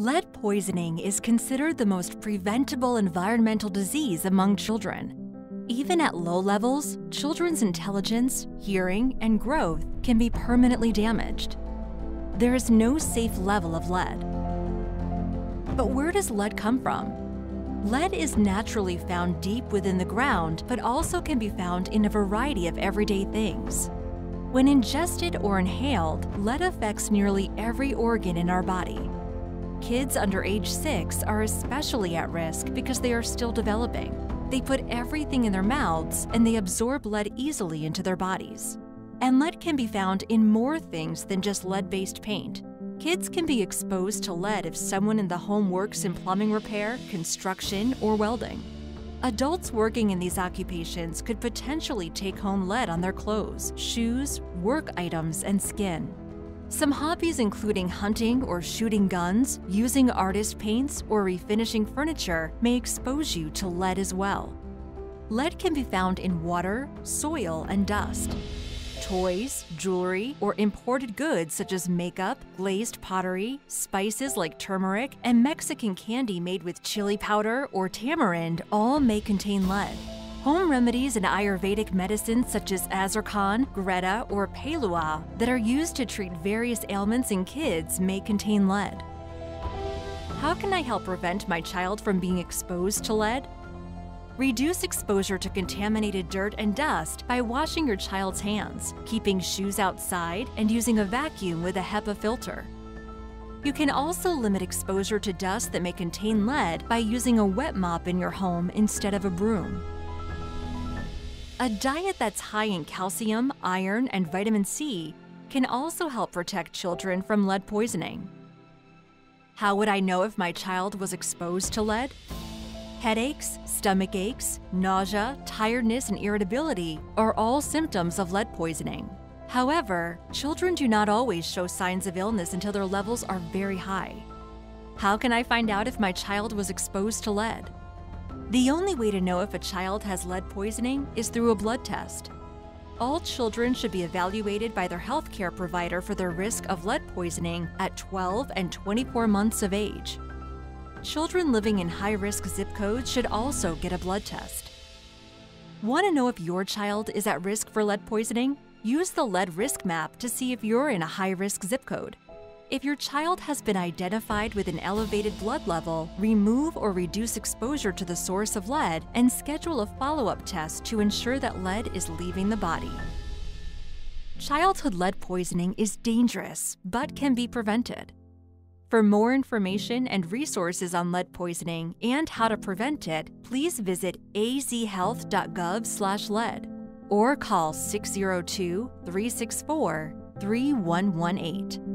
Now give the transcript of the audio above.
Lead poisoning is considered the most preventable environmental disease among children. Even at low levels, children's intelligence, hearing, and growth can be permanently damaged. There is no safe level of lead. But where does lead come from? Lead is naturally found deep within the ground, but also can be found in a variety of everyday things. When ingested or inhaled, lead affects nearly every organ in our body, Kids under age 6 are especially at risk because they are still developing. They put everything in their mouths and they absorb lead easily into their bodies. And lead can be found in more things than just lead based paint. Kids can be exposed to lead if someone in the home works in plumbing repair, construction, or welding. Adults working in these occupations could potentially take home lead on their clothes, shoes, work items, and skin. Some hobbies including hunting or shooting guns, using artist paints, or refinishing furniture may expose you to lead as well. Lead can be found in water, soil, and dust. Toys, jewelry, or imported goods such as makeup, glazed pottery, spices like turmeric, and Mexican candy made with chili powder or tamarind all may contain lead. Home remedies and Ayurvedic medicines such as Azarcon, Greta, or Pelua that are used to treat various ailments in kids may contain lead. How can I help prevent my child from being exposed to lead? Reduce exposure to contaminated dirt and dust by washing your child's hands, keeping shoes outside, and using a vacuum with a HEPA filter. You can also limit exposure to dust that may contain lead by using a wet mop in your home instead of a broom. A diet that's high in calcium, iron, and vitamin C can also help protect children from lead poisoning. How would I know if my child was exposed to lead? Headaches, stomach aches, nausea, tiredness, and irritability are all symptoms of lead poisoning. However, children do not always show signs of illness until their levels are very high. How can I find out if my child was exposed to lead? The only way to know if a child has lead poisoning is through a blood test. All children should be evaluated by their healthcare provider for their risk of lead poisoning at 12 and 24 months of age. Children living in high risk zip codes should also get a blood test. Want to know if your child is at risk for lead poisoning? Use the lead risk map to see if you're in a high risk zip code. If your child has been identified with an elevated blood level, remove or reduce exposure to the source of lead and schedule a follow up test to ensure that lead is leaving the body. Childhood lead poisoning is dangerous, but can be prevented. For more information and resources on lead poisoning and how to prevent it, please visit azhealth.gov/lead or call 602 364 3118.